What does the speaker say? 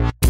Bye.